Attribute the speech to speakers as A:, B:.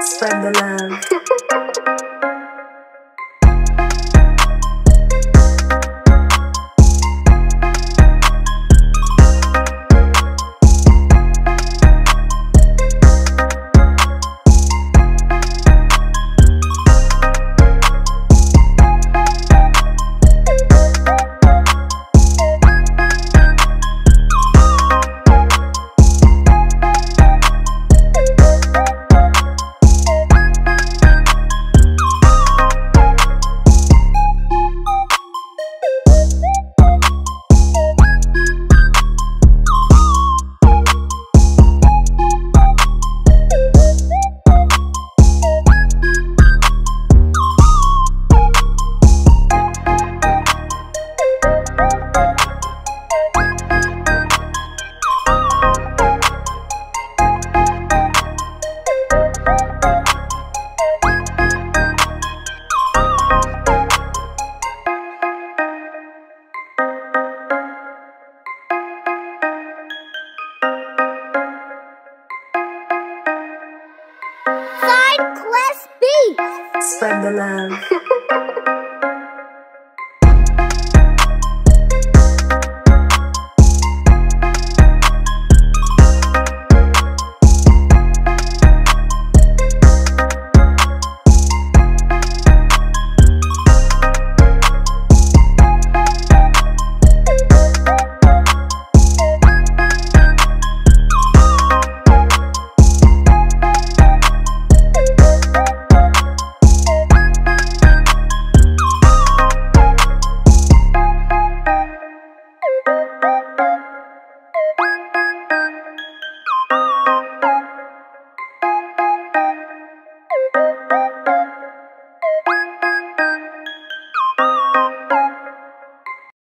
A: Spread the love.
B: Side quest B.
A: Spread the love.